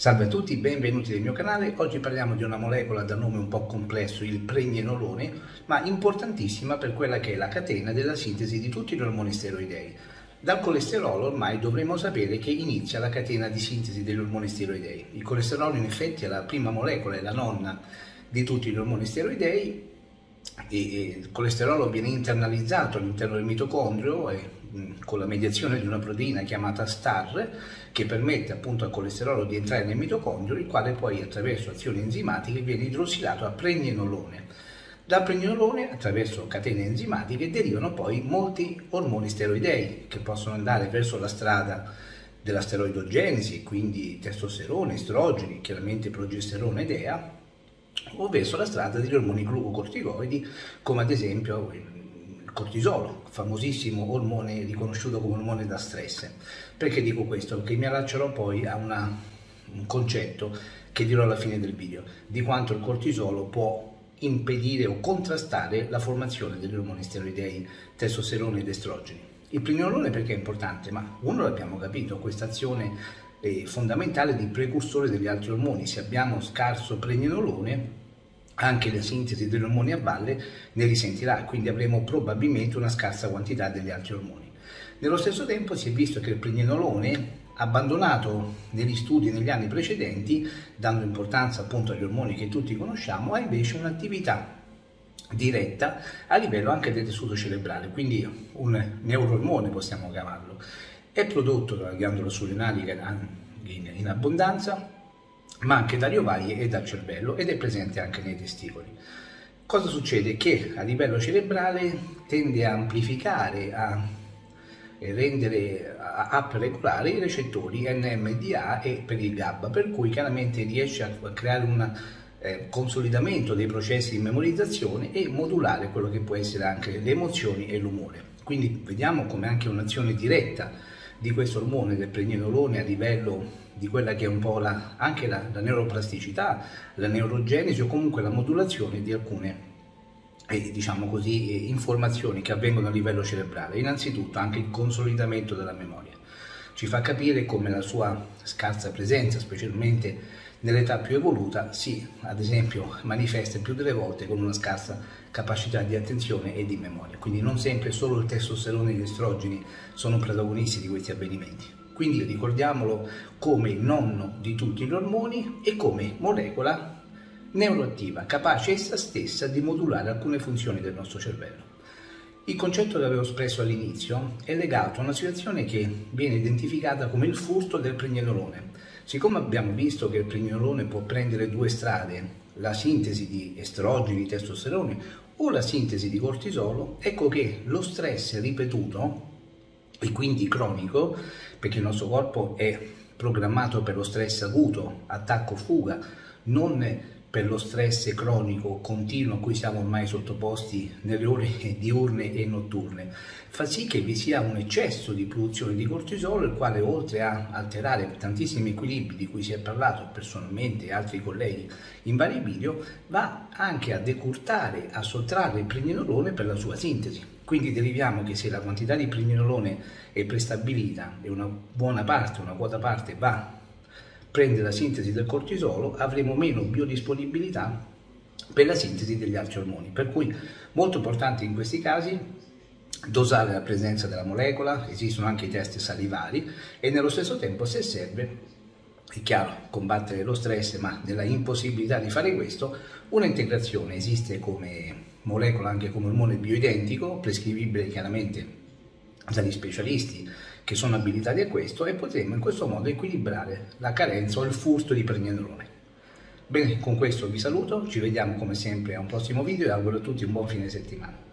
Salve a tutti, benvenuti nel mio canale. Oggi parliamo di una molecola dal nome un po' complesso, il pregnenolone, ma importantissima per quella che è la catena della sintesi di tutti gli ormoni steroidei. Dal colesterolo ormai dovremmo sapere che inizia la catena di sintesi degli ormoni steroidei. Il colesterolo in effetti è la prima molecola, è la nonna di tutti gli ormoni steroidei e il colesterolo viene internalizzato all'interno del mitocondrio e con la mediazione di una proteina chiamata STAR che permette appunto al colesterolo di entrare nel mitocondrio il quale poi attraverso azioni enzimatiche viene idrossilato a pregnenolone. Dal pregnenolone attraverso catene enzimatiche derivano poi molti ormoni steroidei che possono andare verso la strada della steroidogenesi, quindi testosterone, estrogeni, chiaramente progesterone ed EA, o verso la strada degli ormoni glucocorticoidi come ad esempio cortisolo, famosissimo ormone riconosciuto come ormone da stress. Perché dico questo? Perché mi allaccerò poi a una, un concetto che dirò alla fine del video, di quanto il cortisolo può impedire o contrastare la formazione degli ormoni steroidei, testosterone ed estrogeni. Il pregnenolone perché è importante? Ma uno l'abbiamo capito, questa azione fondamentale di precursore degli altri ormoni. Se abbiamo scarso pregnenolone, anche la sintesi degli ormoni a valle ne risentirà, quindi avremo probabilmente una scarsa quantità degli altri ormoni. Nello stesso tempo si è visto che il pregnenolone, abbandonato negli studi negli anni precedenti, dando importanza appunto agli ormoni che tutti conosciamo, ha invece un'attività diretta a livello anche del tessuto cerebrale, quindi un neuroormone possiamo chiamarlo. È prodotto dalla ghiandola surinarica in abbondanza, ma anche dagli ovali e dal cervello ed è presente anche nei testicoli. Cosa succede? Che a livello cerebrale tende a amplificare, a rendere a regolare i recettori NMDA e per il GABA, per cui chiaramente riesce a creare un eh, consolidamento dei processi di memorizzazione e modulare quello che può essere anche le emozioni e l'umore. Quindi vediamo come anche un'azione diretta di questo ormone del pregnenolone a livello di quella che è un po' la, anche la, la neuroplasticità, la neurogenesi o comunque la modulazione di alcune eh, diciamo così, eh, informazioni che avvengono a livello cerebrale. Innanzitutto anche il consolidamento della memoria. Ci fa capire come la sua scarsa presenza, specialmente nell'età più evoluta, si, ad esempio, manifesta più delle volte con una scarsa capacità di attenzione e di memoria. Quindi non sempre solo il testosterone e gli estrogeni sono protagonisti di questi avvenimenti. Quindi ricordiamolo come il nonno di tutti gli ormoni e come molecola neuroattiva, capace essa stessa di modulare alcune funzioni del nostro cervello. Il concetto che avevo espresso all'inizio è legato a una situazione che viene identificata come il furto del pregnenolone. Siccome abbiamo visto che il pregnenolone può prendere due strade, la sintesi di estrogeni, testosterone o la sintesi di cortisolo, ecco che lo stress ripetuto e quindi cronico, perché il nostro corpo è programmato per lo stress acuto, attacco-fuga, non per lo stress cronico continuo a cui siamo ormai sottoposti nelle ore diurne e notturne, fa sì che vi sia un eccesso di produzione di cortisolo, il quale oltre a alterare tantissimi equilibri di cui si è parlato personalmente e altri colleghi in vari video, va anche a decurtare, a sottrarre il pregnenolone per la sua sintesi. Quindi deriviamo che se la quantità di pregnenolone è prestabilita e una buona parte, una quota parte va prende la sintesi del cortisolo, avremo meno biodisponibilità per la sintesi degli altri ormoni. Per cui molto importante in questi casi dosare la presenza della molecola, esistono anche i test salivari e nello stesso tempo se serve è chiaro combattere lo stress, ma nella impossibilità di fare questo, una integrazione esiste come molecola anche come ormone bioidentico, prescrivibile chiaramente dagli specialisti che sono abilitati a questo e potremo in questo modo equilibrare la carenza o il furto di pregnenolone. Bene, con questo vi saluto, ci vediamo come sempre a un prossimo video e auguro a tutti un buon fine settimana.